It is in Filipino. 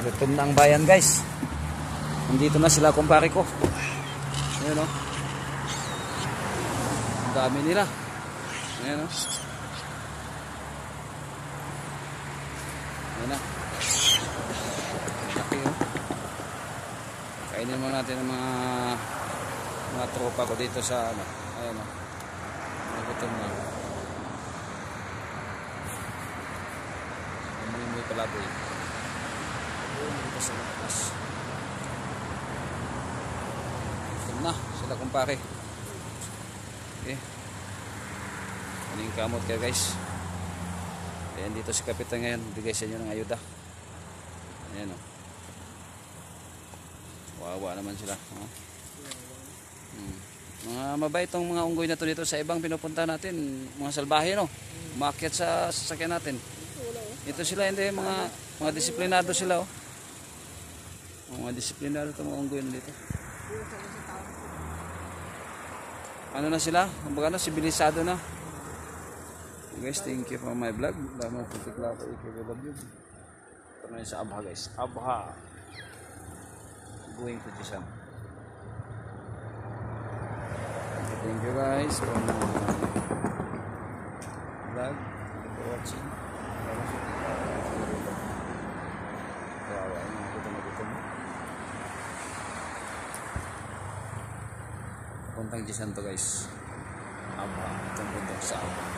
Gutom na ang bayan guys. Nandito na sila kumpare ko. Ayan o. Ang dami nila. Ayan o. Ayan na. Laki o. Kainin mo natin ang mga mga tropa ko dito sa ano. Ayan o. Nagutom na. Amoy-amoy palaboy. Ayun, dito sa labas. Gutom na sila kumpare. Okay. Maning kamot kayo guys. Ayan dito si Kapitan ngayon. Bigay sa inyo ng ayuda. Ayan o. Wawa naman sila. Oh. Hmm. Mga mabait tong mga unggoy na to dito sa ibang pinupunta natin. Mga salbahe no. Umakyat sa sasakyan natin. Ito sila hindi mga mga disiplinado sila oh. Mga disiplinado itong mga unggoy na dito. Ano na sila? Kumbaga na, sibilisado na. Guys, thank you for my vlog. Dama po tikla ko ikilabag Ito na sa Abha guys. Abha. Going to Jisam. Thank you guys for my vlog. Thank you for watching. Kawawa yun. Gutom na gutom. Puntang Jisam to guys. Abha. Itong bundok sa Abha.